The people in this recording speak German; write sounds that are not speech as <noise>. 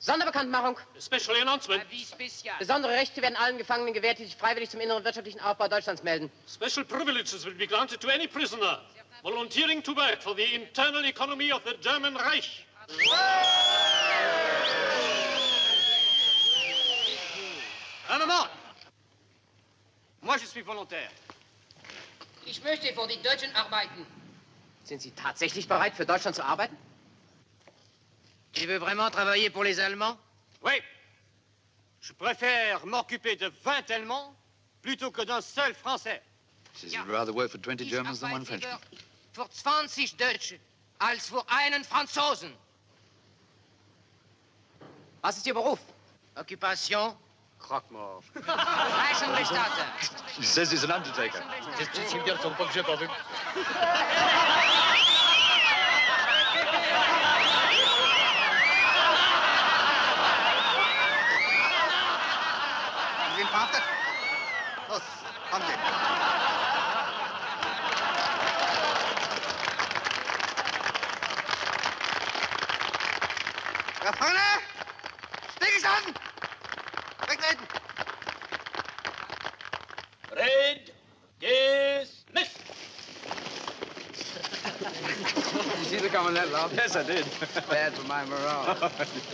Sonderbekanntmachung. Special announcement. Besondere Rechte werden allen Gefangenen gewährt, die sich freiwillig zum inneren wirtschaftlichen Aufbau Deutschlands melden. Special privileges will be granted to any prisoner volunteering to work for the internal economy of the German Reich. Un moment Moi, je suis volontaire. Ich möchte für die Deutschen arbeiten. Sind Sie tatsächlich bereit, für Deutschland zu arbeiten? Tu veux vraiment travailler pour les Allemands? Oui. Je préfère m'occuper de 20 Allemands plutôt que d'un seul Français. Says he'd rather work for 20 Germans than one Frenchman. Für 20 Deutsche als für einen Franzosen. Was ist Ihr Beruf? Occupation, Croque-mort. <laughs> Leichenbestatter. He says he's an undertaker. Sie <laughs> sind verhaftet? Los, kommen Sie. Da vorne! Steg an! Wegtreten! Red dismissed. You see the comment that, love? Yes, I did. Bad for my morale. <laughs>